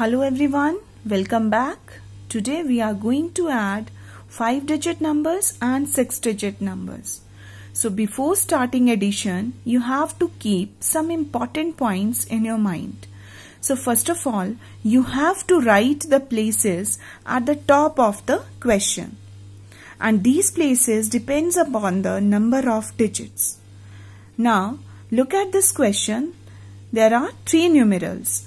Hello everyone, welcome back. Today we are going to add 5 digit numbers and 6 digit numbers. So before starting addition, you have to keep some important points in your mind. So first of all, you have to write the places at the top of the question. And these places depends upon the number of digits. Now, look at this question. There are three numerals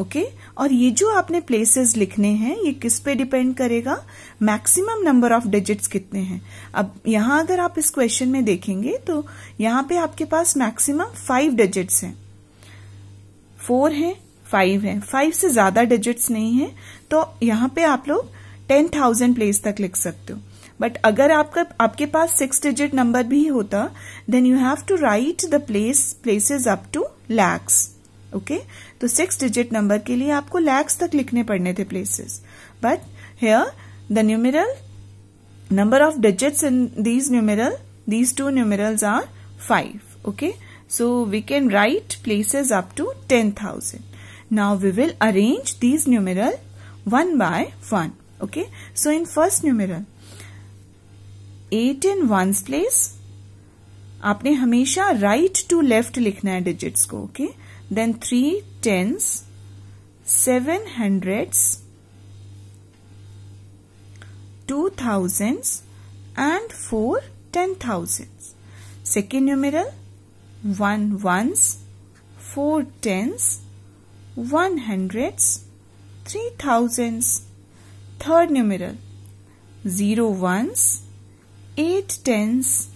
okay और ये जो आपने places लिखने हैं ये किस पे depend करेगा मैक्सिमम नंबर ऑफ डिजिट्स कितने हैं अब यहां अगर आप इस क्वेश्चन में देखेंगे तो यहाँ पे आपके पास मैक्सिमम फाइव डिजिट्स हैं फोर हैं फाइव हैं फाइव से ज्यादा डिजिट्स नहीं है तो यहाँ पे आप लोग टेन थाउजेंड प्लेस तक लिख सकते हो बट अगर आपका आपके पास सिक्स डिजिट नंबर भी होता then you have to write the place places up to lakhs okay तो सिक्स डिजिट नंबर के लिए आपको लैक्स तक लिखने पड़ने थे places but here the numeral number of digit in these numeral these two numerals are five okay so we can write places up to ten thousand now we will arrange these numeral one by one okay so in first numeral eight in one place आपने हमेशा right to left लिखना है digits को okay okay? Then three tens, 7 hundreds, 2 thousands and four ten thousands. Second numeral one ones, four 1 hundreds, 3 thousands. Third numeral zero ones, eight tens,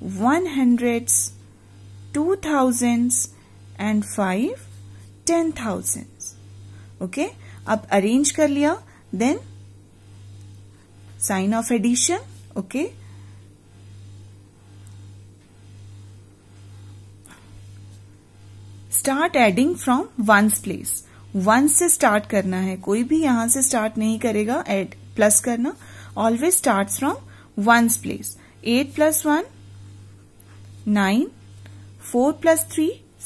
1 hundreds, 2 thousands and five ten thousand okay अब arrange कर लिया then sign of addition okay start adding from ones place one से start करना है कोई भी यहां से स्टार्ट नहीं करेगा एड प्लस करना always start from ones place eight plus one nine four plus three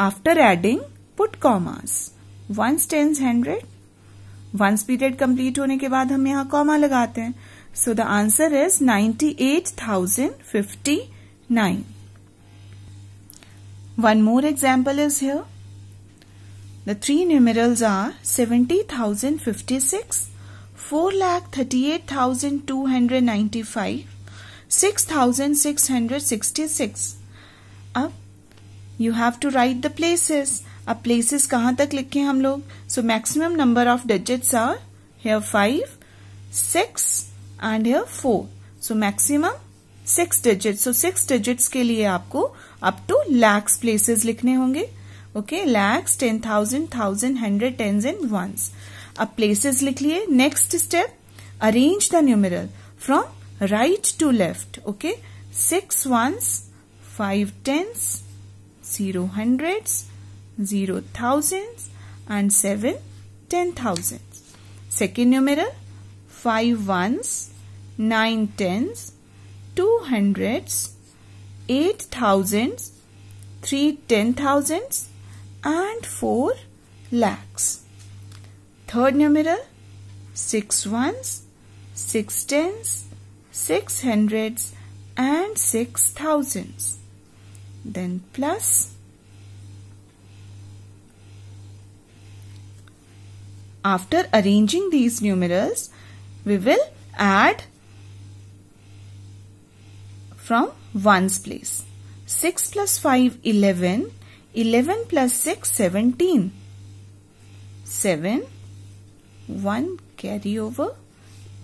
After adding, put commas. Once tens hundred. Once period complete होने के बाद हम यहाँ कॉमा लगाते हैं so the answer is ninety eight thousand fifty nine one more example is here The three numerals are 70,056, 4,38,295, 6,666. अब you have to write the places अब places कहाँ तक लिखे हम लोग so maximum number of digits are here five six and here four so maximum six digits so six digits के लिए आपको अप टू लैक्स प्लेसेस लिखने होंगे okay lakhs ten thousand thousand hundred tens and ones अब प्लेसेस लिख लिए next step arrange the numeral from right to left okay six once five tens 0 hundreds, 0 thousands and 7 thousands. Second numeral 5 ones, 9 tens, 2 hundreds, 8 thousands, 3 and 4 lakhs. Third numeral 6 ones, 6 tens, 6 hundreds and 6 thousands. then plus after arranging these numerals we will add from ones place 6 plus 5 11 11 plus 6 17 7 one carry over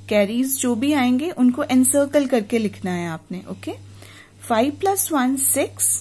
carries जो भी आएंगे उनको encircle करके लिखना है आपने okay five plus one six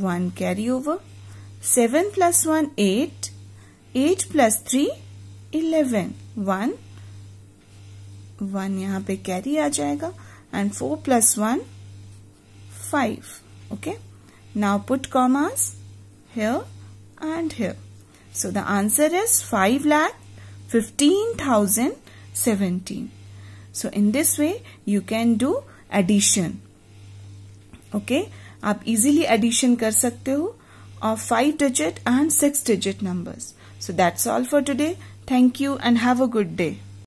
1 carry over. 7 plus 1 8. 8 plus 3 11. 1 1 यहाँ पे कैरी आ जाएगा and 4 1 5. Okay. Now put commas here and here. So the answer is 5 lakh 15,017. So in this way you can do addition. Okay. आप easily addition कर सकते हो of five digit and six digit numbers. So that's all for today. Thank you and have a good day.